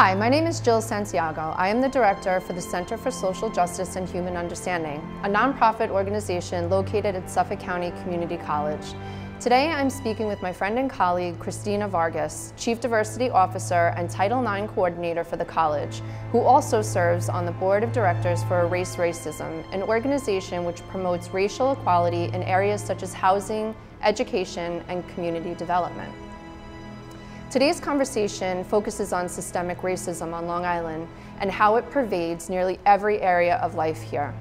Hi, my name is Jill Santiago. I am the director for the Center for Social Justice and Human Understanding, a nonprofit organization located at Suffolk County Community College. Today I'm speaking with my friend and colleague Christina Vargas, Chief Diversity Officer and Title IX Coordinator for the college, who also serves on the Board of Directors for Erase Racism, an organization which promotes racial equality in areas such as housing, education, and community development. Today's conversation focuses on systemic racism on Long Island and how it pervades nearly every area of life here.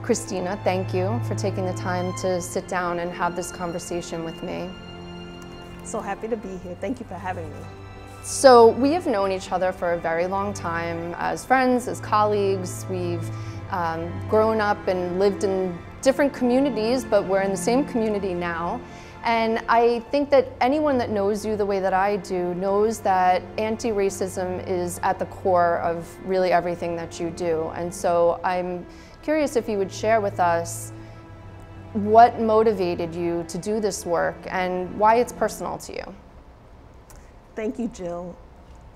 Christina, thank you for taking the time to sit down and have this conversation with me. So happy to be here. Thank you for having me. So we have known each other for a very long time as friends, as colleagues. We've um, grown up and lived in different communities, but we're in the same community now. And I think that anyone that knows you the way that I do knows that anti-racism is at the core of really everything that you do. And so I'm curious if you would share with us what motivated you to do this work and why it's personal to you. Thank you, Jill.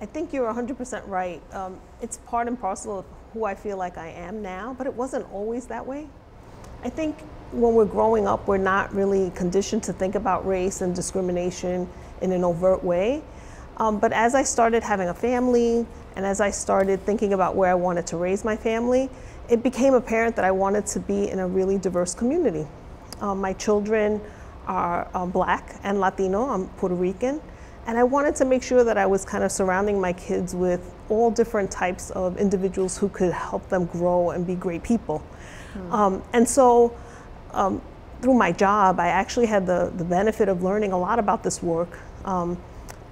I think you're 100% right. Um, it's part and parcel of who I feel like I am now, but it wasn't always that way. I think when we're growing up, we're not really conditioned to think about race and discrimination in an overt way. Um, but as I started having a family and as I started thinking about where I wanted to raise my family, it became apparent that I wanted to be in a really diverse community. Um, my children are uh, black and Latino, I'm Puerto Rican, and I wanted to make sure that I was kind of surrounding my kids with all different types of individuals who could help them grow and be great people. Um, and so um, through my job, I actually had the, the benefit of learning a lot about this work. Um,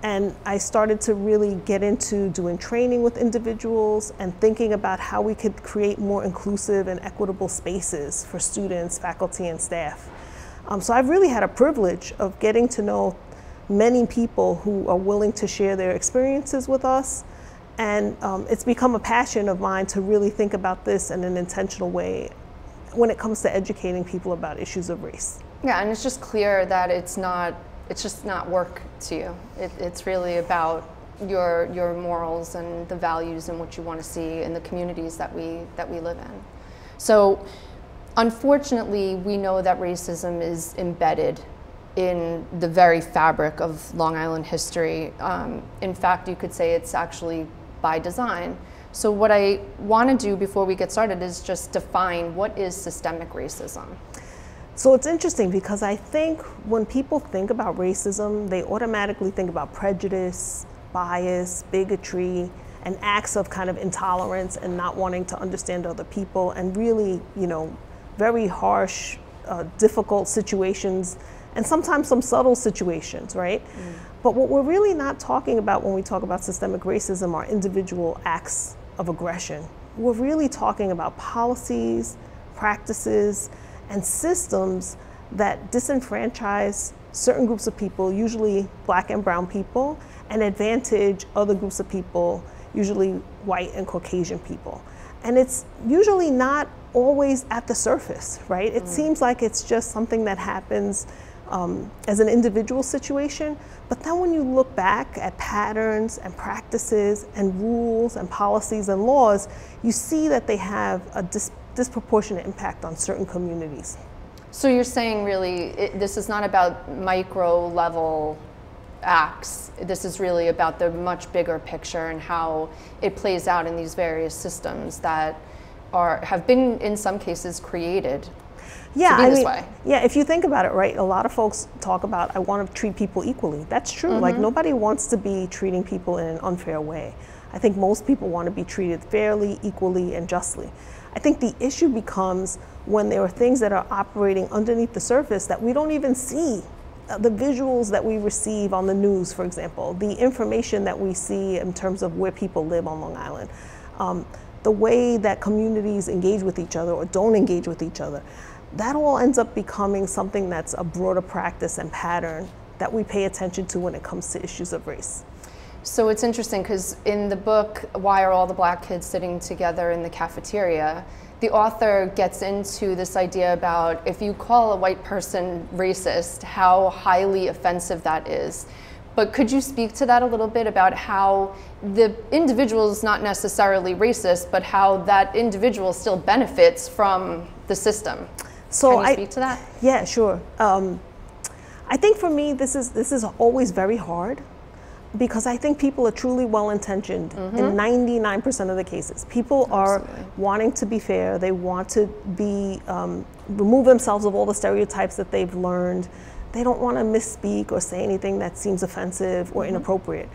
and I started to really get into doing training with individuals and thinking about how we could create more inclusive and equitable spaces for students, faculty, and staff. Um, so I've really had a privilege of getting to know many people who are willing to share their experiences with us. And um, it's become a passion of mine to really think about this in an intentional way when it comes to educating people about issues of race. Yeah, and it's just clear that it's not, it's just not work to you. It, it's really about your, your morals and the values and what you want to see in the communities that we, that we live in. So unfortunately, we know that racism is embedded in the very fabric of Long Island history. Um, in fact, you could say it's actually by design. So what I want to do before we get started is just define what is systemic racism. So it's interesting because I think when people think about racism, they automatically think about prejudice, bias, bigotry, and acts of kind of intolerance and not wanting to understand other people and really, you know, very harsh, uh, difficult situations and sometimes some subtle situations, right? Mm. But what we're really not talking about when we talk about systemic racism are individual acts of aggression. We're really talking about policies, practices, and systems that disenfranchise certain groups of people, usually black and brown people, and advantage other groups of people, usually white and Caucasian people. And it's usually not always at the surface, right? It mm. seems like it's just something that happens um, as an individual situation. But then when you look back at patterns and practices and rules and policies and laws, you see that they have a dis disproportionate impact on certain communities. So you're saying really it, this is not about micro level acts. This is really about the much bigger picture and how it plays out in these various systems that are have been in some cases created yeah, I mean, way. Yeah, if you think about it, right, a lot of folks talk about I want to treat people equally. That's true. Mm -hmm. Like mm-hmm. nobody wants to be treating people in an unfair way. I think most people want to be treated fairly, equally, and justly. I think the issue becomes when there are things that are operating underneath the surface that we don't even see. Uh, the visuals that we receive on the news, for example, the information that we see in terms of where people live on Long Island, um, the way that communities engage with each other or don't engage with each other that all ends up becoming something that's a broader practice and pattern that we pay attention to when it comes to issues of race. So it's interesting because in the book, Why Are All the Black Kids Sitting Together in the Cafeteria, the author gets into this idea about if you call a white person racist, how highly offensive that is. But could you speak to that a little bit about how the individual is not necessarily racist, but how that individual still benefits from the system? So Can you I, speak to that? Yeah, sure. Um, I think for me, this is this is always very hard because I think people are truly well intentioned mm-hmm. in 99% of the cases. People Absolutely. are wanting to be fair. They want to be um, remove themselves of all the stereotypes that they've learned. They don't want to misspeak or say anything that seems offensive or mm-hmm. inappropriate.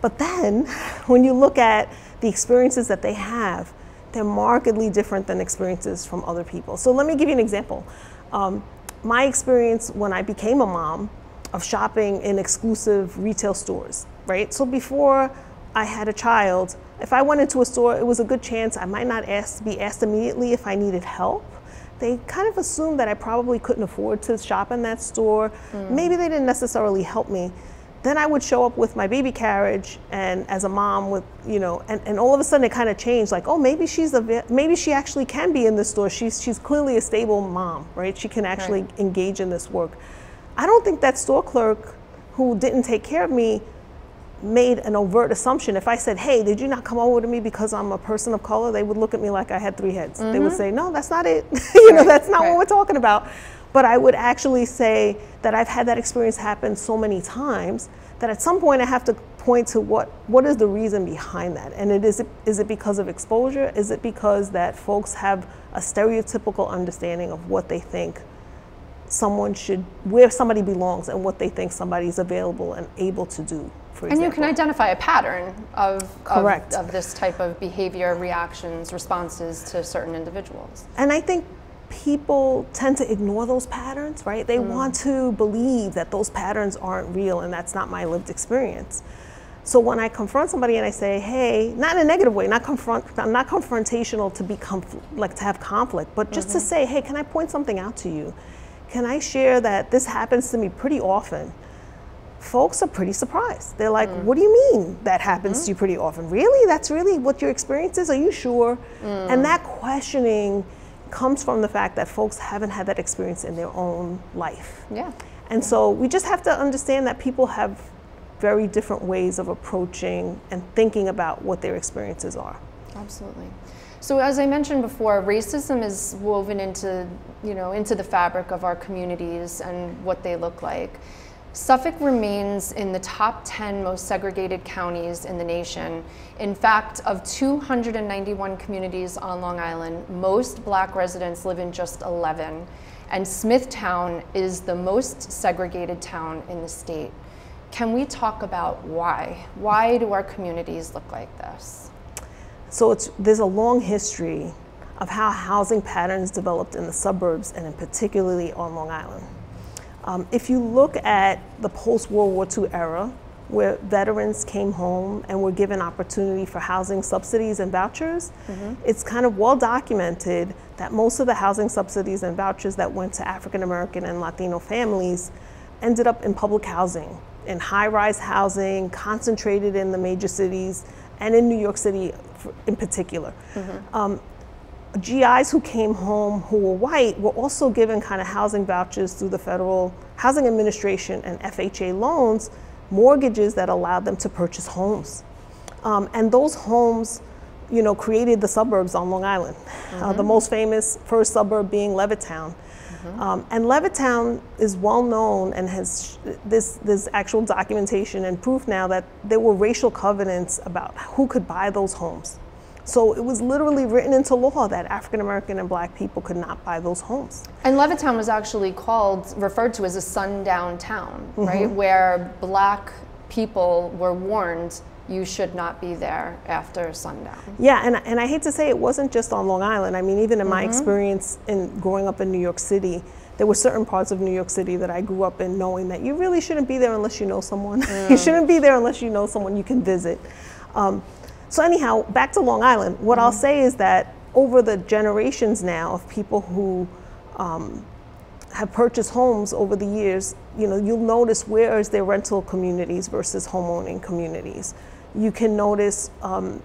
But then, when you look at the experiences that they have, they're markedly different than experiences from other people. So let me give you an example. Um, my experience when I became a mom of shopping in exclusive retail stores, right? So before I had a child, if I went into a store, it was a good chance I might not ask, be asked immediately if I needed help. They kind of assumed that I probably couldn't afford to shop in that store. Mm. Maybe they didn't necessarily help me. Then I would show up with my baby carriage and as a mom with, you know, and, and all of a sudden it kind of changed like, oh, maybe she's a, maybe she actually can be in this store. She's, she's clearly a stable mom, right? She can actually right. engage in this work. I don't think that store clerk who didn't take care of me made an overt assumption. If I said, hey, did you not come over to me because I'm a person of color? They would look at me like I had three heads. Mm-hmm. They would mm-hmm. say, no, that's not it. you right. know, that's not right. what we're talking about. But I would actually say that I've had that experience happen so many times that at some point I have to point to what, what is the reason behind that? And it is, is it because of exposure? Is it because that folks have a stereotypical understanding of what they think someone should, where somebody belongs and what they think somebody is available and able to do. For example? and you can identify a pattern of, Correct. Of, of this type of behavior, reactions, responses to certain individuals. And I think people tend to ignore those patterns, right? They mm. want to believe that those patterns aren't real and that's not my lived experience. So when I confront somebody and I say, "Hey," not in a negative way, not confront, I'm not confrontational to be conf- like to have conflict, but just mm-hmm. to say, "Hey, can I point something out to you?" can I share that this happens to me pretty often? Folks are pretty surprised. They're like, mm. what do you mean that happens mm-hmm. to you pretty often? Really? That's really what your experience is? Are you sure? Mm. And that questioning comes from the fact that folks haven't had that experience in their own life. Yeah. And so we just have to understand that people have very different ways of approaching and thinking about what their experiences are. Absolutely. So as I mentioned before, racism is woven into, you know, into the fabric of our communities and what they look like. Suffolk remains in the top 10 most segregated counties in the nation. In fact, of 291 communities on Long Island, most black residents live in just 11. And Smithtown is the most segregated town in the state. Can we talk about why? Why do our communities look like this? So there's a long history of how housing patterns developed in the suburbs and in particularly on Long Island. Um, if you look at the post-World War II era, where veterans came home and were given opportunity for housing subsidies and vouchers, mm-hmm. it's kind of well documented that most of the housing subsidies and vouchers that went to African American and Latino families ended up in public housing, in high rise housing, concentrated in the major cities, and in New York City in particular. Mm-hmm. Um, GIs who came home who were white were also given kind of housing vouchers through the Federal Housing Administration and FHA loans, mortgages that allowed them to purchase homes. Um, and those homes, you know, created the suburbs on Long Island. Mm-hmm. Uh, the mm-hmm. most famous first suburb being Levittown. Mm-hmm. Um, and Levittown is well known and has this, this actual documentation and proof now that there were racial covenants about who could buy those homes. So it was literally written into law that African American and black people could not buy those homes. And Levittown was actually called, referred to as a sundown town, mm-hmm. right? Where black people were warned you should not be there after sundown. Yeah, and, and I hate to say it wasn't just on Long Island. I mean, even in mm-hmm. my experience in growing up in New York City, there were certain parts of New York City that I grew up in knowing that you really shouldn't be there unless you know someone. Mm. you shouldn't be there unless you know someone you can visit. Um, so anyhow, back to Long Island, what mm-hmm. I'll say is that over the generations now of people who um, have purchased homes over the years, you know, you'll notice where is their rental communities versus homeowning communities you can notice um,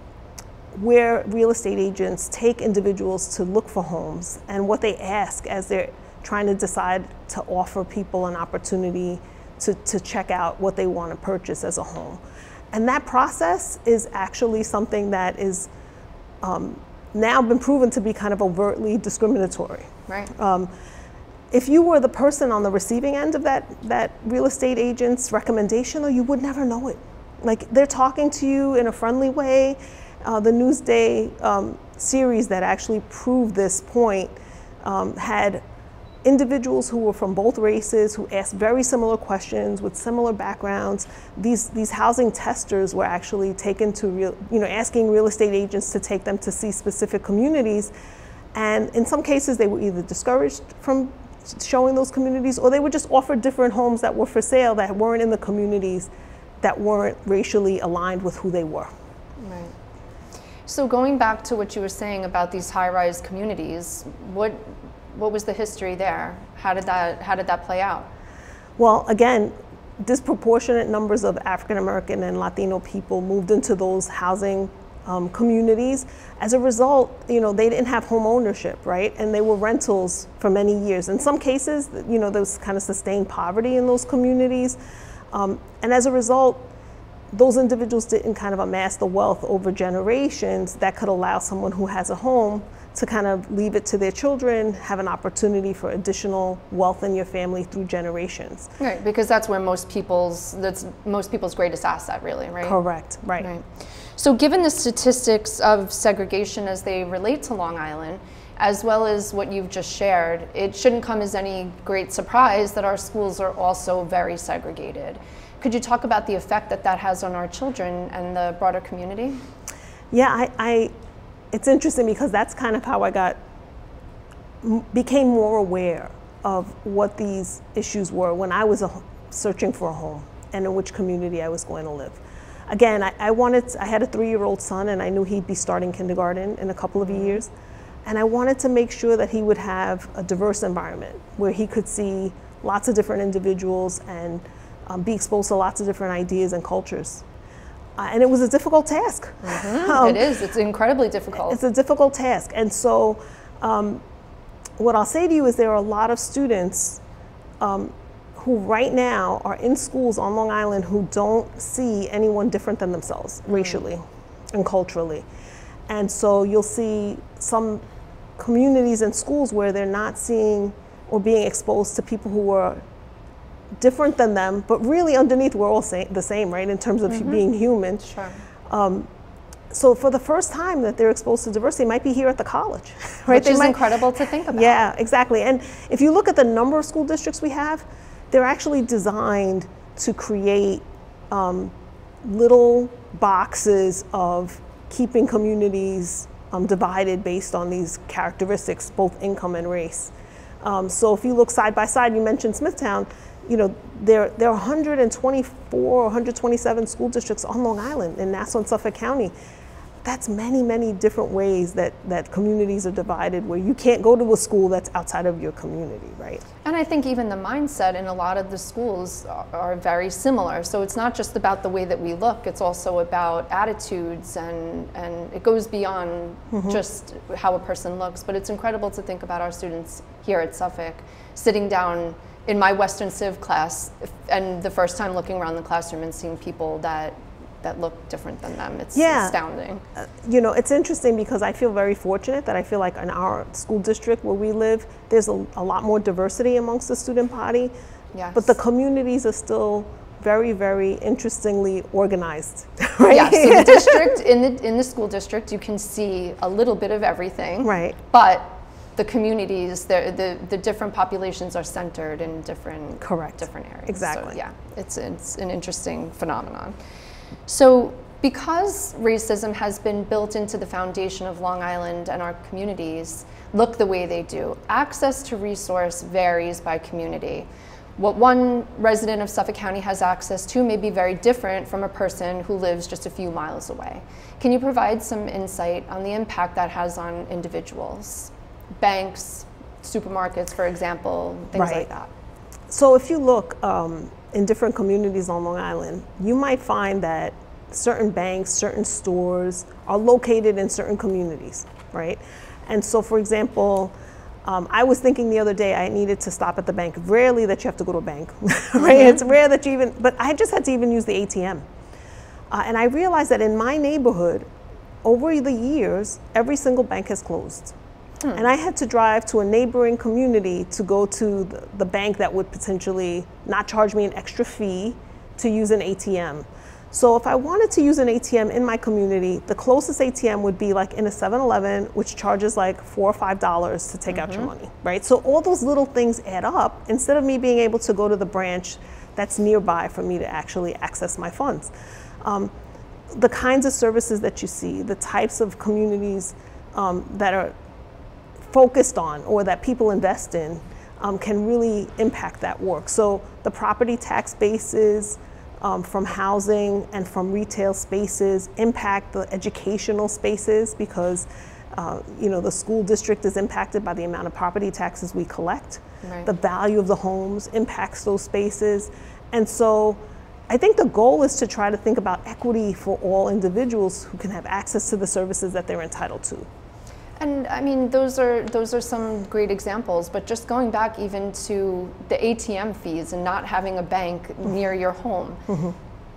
where real estate agents take individuals to look for homes and what they ask as they're trying to decide to offer people an opportunity to, to check out what they want to purchase as a home. And that process is actually something that is um, now been proven to be kind of overtly discriminatory. Right. Um, if you were the person on the receiving end of that, that real estate agent's recommendation, though, you would never know it. Like they're talking to you in a friendly way. Uh, the Newsday um, series that actually proved this point um, had individuals who were from both races who asked very similar questions with similar backgrounds. These these housing testers were actually taken to real, you know, asking real estate agents to take them to see specific communities, and in some cases they were either discouraged from showing those communities or they were just offered different homes that were for sale that weren't in the communities that weren't racially aligned with who they were. Right. So going back to what you were saying about these high-rise communities, what what was the history there? How did that how did that play out? Well, again, disproportionate numbers of African American and Latino people moved into those housing um, communities. As a result, you know, they didn't have home ownership, right? And they were rentals for many years. In some cases, you know, there was kind of sustained poverty in those communities. Um, and as a result, those individuals didn't kind of amass the wealth over generations that could allow someone who has a home to kind of leave it to their children, have an opportunity for additional wealth in your family through generations. Right, because that's where most people's that's most people's greatest asset, really, right? Correct. Right. Right. So, given the statistics of segregation as they relate to Long Island, as well as what you've just shared, it shouldn't come as any great surprise that our schools are also very segregated. Could you talk about the effect that that has on our children and the broader community? Yeah, I, I it's interesting because that's kind of how I got became more aware of what these issues were when I was a, searching for a home and in which community I was going to live. Again, I, I wanted, I had a three-year-old son and I knew he'd be starting kindergarten in a couple of years. And I wanted to make sure that he would have a diverse environment where he could see lots of different individuals and um, be exposed to lots of different ideas and cultures. Uh, and it was a difficult task. Mm-hmm. Um, it is. It's incredibly difficult. It's a difficult task. And so, um, what I'll say to you is there are a lot of students um, who right now are in schools on Long Island who don't see anyone different than themselves mm. racially and culturally. And so you'll see some communities and schools where they're not seeing or being exposed to people who are different than them, but really underneath we're all the same, right, in terms of mm-hmm. being human. Sure. Um, so for the first time that they're exposed to diversity might be here at the college, right? Which they is might, incredible to think about. Yeah, exactly. And if you look at the number of school districts we have, they're actually designed to create um, little boxes of keeping communities um, divided based on these characteristics, both income and race. Um, so if you look side by side, you mentioned Smithtown, you know, there, there are 124 or 127 school districts on Long Island in Nassau and Suffolk County. That's many, many different ways that, that communities are divided where you can't go to a school that's outside of your community, right? And I think even the mindset in a lot of the schools are, very similar. So it's not just about the way that we look, it's also about attitudes and, and it goes beyond mm-hmm. just how a person looks. But it's incredible to think about our students here at Suffolk sitting down in my Western Civ class, and the first time looking around the classroom and seeing people that that look different than them, it's yeah. astounding. Uh, you know, it's interesting because I feel very fortunate that I feel like in our school district where we live, there's a, a lot more diversity amongst the student body. Yes. But the communities are still very, very interestingly organized. Right? Yeah, so the district, in the, in the school district, you can see a little bit of everything. Right. But the communities, the, the, the different populations are centered in different correct different areas. Exactly. So, yeah, it's it's an interesting phenomenon. So because racism has been built into the foundation of Long Island and our communities look the way they do, access to resource varies by community. What one resident of Suffolk County has access to may be very different from a person who lives just a few miles away. Can you provide some insight on the impact that has on individuals? Banks, supermarkets, for example, things right. like that. So if you look um, in different communities on Long Island, you might find that certain banks, certain stores are located in certain communities, right? And so, for example, Um, I was thinking the other day I needed to stop at the bank. Rarely that you have to go to a bank, right? Mm-hmm. It's rare that you even, but I just had to even use the ATM. Uh, and I realized that in my neighborhood, over the years, every single bank has closed. Hmm. And I had to drive to a neighboring community to go to the, the, bank that would potentially not charge me an extra fee to use an ATM. So if I wanted to use an ATM in my community, the closest ATM would be like in a 7-Eleven, which charges like four or five dollars to take mm-hmm. out your mm-hmm. money, right? So all those little things add up. Instead of me being able to go to the branch that's nearby for me to actually access my funds, um, the kinds of services that you see, the types of communities um, that are focused on or that people invest in, um, can really impact that work. So the property tax bases um, from housing and from retail spaces impact the educational spaces because uh, you know the school district is impacted by the amount of property taxes we collect. Right. The value of the homes impacts those spaces, and so I think the goal is to try to think about equity for all individuals who can have access to the services that they're entitled to. And I mean, those are those are some great examples. But just going back even to the ATM fees and not having a bank mm-hmm. near your home, mm-hmm.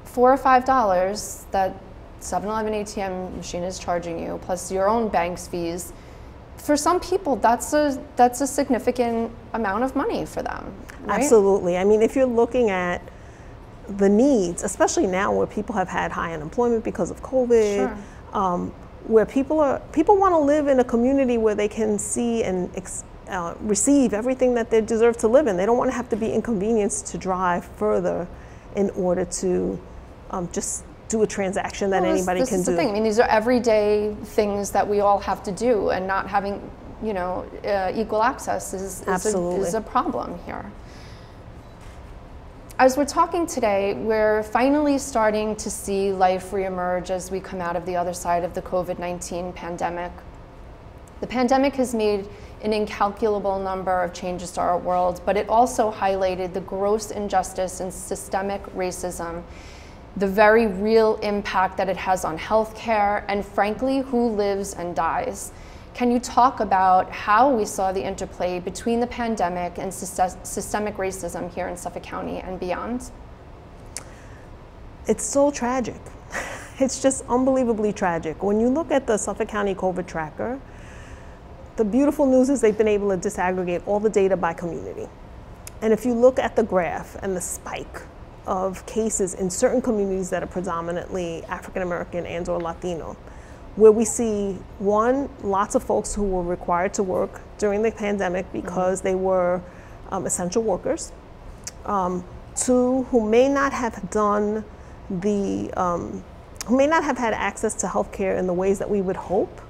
four or five dollars that 7-Eleven ATM machine is charging you, plus your own bank's fees. For some people, that's a that's a significant amount of money for them. Right? Absolutely. I mean, if you're looking at the needs, especially now where people have had high unemployment because of COVID. Sure. Um, where people are people want to live in a community where they can see and uh, receive everything that they deserve to live in. They don't want to have to be inconvenienced to drive further in order to um, just do a transaction that well, anybody this, this can do. Thing. I mean, these are everyday things that we all have to do, and not having you know uh, equal access is, is, a, is a problem here. As we're talking today, we're finally starting to see life reemerge as we come out of the other side of the COVID 19 pandemic. The pandemic has made an incalculable number of changes to our world, but it also highlighted the gross injustice and systemic racism, the very real impact that it has on healthcare, and frankly, who lives and dies. Can you talk about how we saw the interplay between the pandemic and systemic racism here in Suffolk County and beyond? It's so tragic. It's just unbelievably tragic. When you look at the Suffolk County COVID tracker, the beautiful news is they've been able to disaggregate all the data by community. And if you look at the graph and the spike of cases in certain communities that are predominantly African American and or Latino, where we see one, lots of folks who were required to work during the pandemic mm-hmm. because mm-hmm. they were um, essential workers. Um, two, who may not have done the, um, who may not have had access to healthcare in the ways that we would hope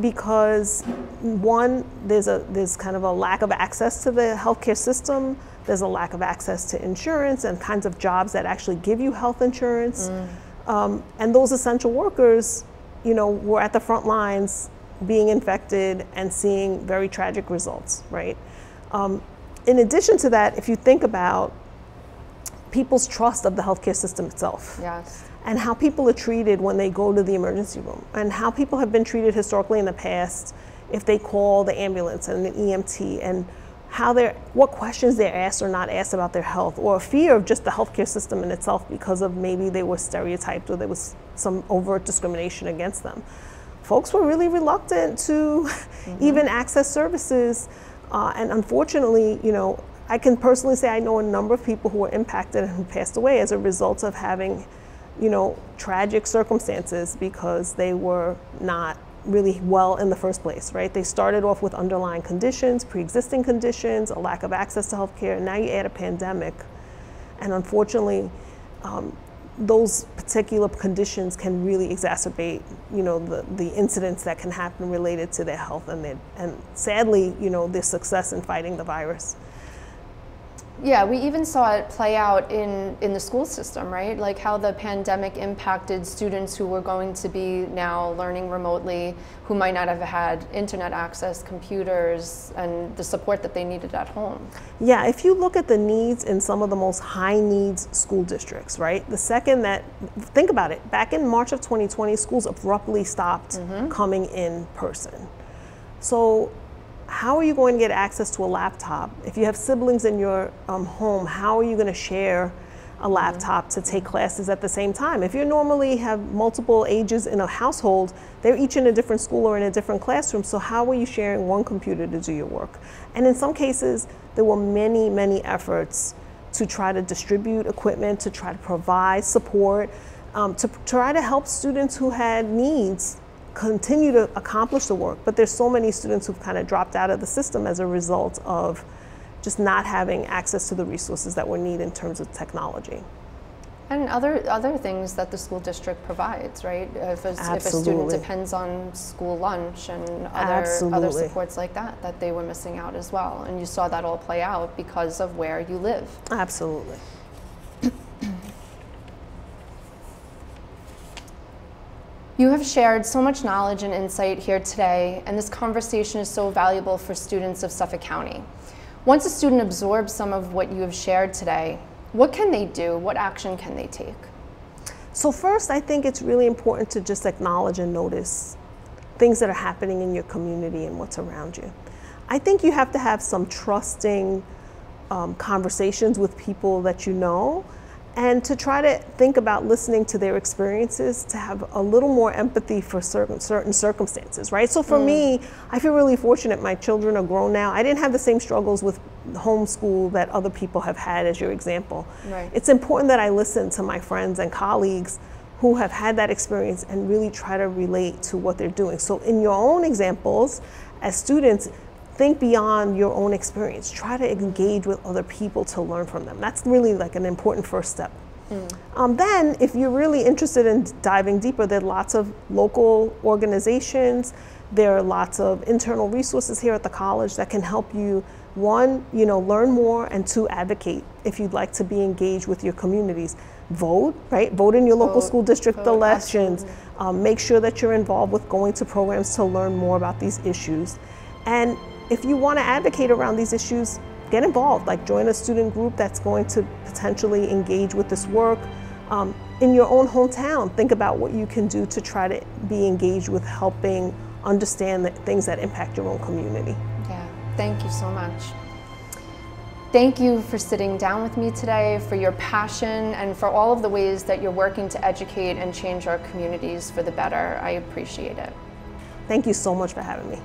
because one, there's a there's kind of a lack of access to the healthcare system. There's a lack of access to insurance and kinds of jobs that actually give you health insurance. Mm. Um, and those essential workers you know, we're at the front lines being infected and seeing very tragic results, right? Um, in addition to that, if you think about people's trust of the healthcare system itself. Yes. And how people are treated when they go to the emergency room, and how people have been treated historically in the past if they call the ambulance and the EMT, and how they're, what questions they're asked or not asked about their health, or a fear of just the healthcare system in itself because of maybe they were stereotyped or there was some overt discrimination against them. Folks were really reluctant to mm-hmm. even access services, uh, and unfortunately, you know, I can personally say I know a number of people who were impacted and who passed away as a result of having, you know, tragic circumstances because they were not really well in the first place, right? They started off with underlying conditions, pre-existing conditions, a lack of access to healthcare, and now you add a pandemic. And unfortunately, um, those particular conditions can really exacerbate, you know, the, the incidents that can happen related to their health and their, and sadly, you know, their success in fighting the virus. Yeah, we even saw it play out in, in the school system, right? Like how the pandemic impacted students who were going to be now learning remotely, who might not have had internet access, computers, and the support that they needed at home. Yeah, if you look at the needs in some of the most high needs school districts, right? The second that, think about it, back in March of 2020, schools abruptly stopped mm -hmm. coming in person. So how are you going to get access to a laptop? If you have siblings in your um, home, how are you going to share a laptop to take classes at the same time? If you normally have multiple ages in a household, they're each in a different school or in a different classroom, so how are you sharing one computer to do your work? And in some cases, there were many, many efforts to try to distribute equipment, to try to provide support, um, to try to help students who had needs continue to accomplish the work. But there's so many students who've kind of dropped out of the system as a result of just not having access to the resources that we need in terms of technology. And other other things that the school district provides, right? If a, if a student depends on school lunch and other other supports like that, that they were missing out as well. And you saw that all play out because of where you live. Absolutely. You have shared so much knowledge and insight here today, and this conversation is so valuable for students of Suffolk County. Once a student absorbs some of what you have shared today, what can they do? What action can they take? So first, I think it's really important to just acknowledge and notice things that are happening in your community and what's around you. I think you have to have some trusting um, conversations with people that you know and to try to think about listening to their experiences to have a little more empathy for certain certain circumstances right so for mm. me i feel really fortunate my children are grown now i didn't have the same struggles with homeschool that other people have had as your example right. it's important that i listen to my friends and colleagues who have had that experience and really try to relate to what they're doing so in your own examples as students think beyond your own experience. Try to engage with other people to learn from them. That's really like an important first step. Mm. Um, then, if you're really interested in diving deeper, there are lots of local organizations. There are lots of internal resources here at the college that can help you. One, you know, learn more, and two, advocate if you'd like to be engaged with your communities. Vote, right? Vote in your local Vote. school district Vote. elections. Um, make sure that you're involved with going to programs to learn more about these issues. And if you want to advocate around these issues, get involved. Like join a student group that's going to potentially engage with this work. Um, in your own hometown, think about what you can do to try to be engaged with helping understand the things that impact your own community. Yeah, thank you so much. Thank you for sitting down with me today, for your passion, and for all of the ways that you're working to educate and change our communities for the better. I appreciate it. Thank you so much for having me.